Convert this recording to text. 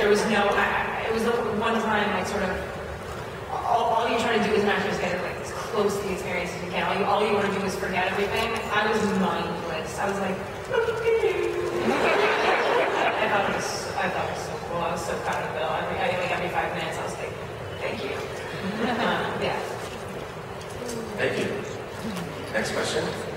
There was no. It was one time, like sort of, all, all you try to do is match just get it like as close to the experience as you can. All you, all you want to do is forget everything. I was mindless. I was like, I thought it was, I thought it was so cool. I was so proud of Bill. Every, I, like every five minutes, I was like, thank you. Um, yeah. Thank you. Next question.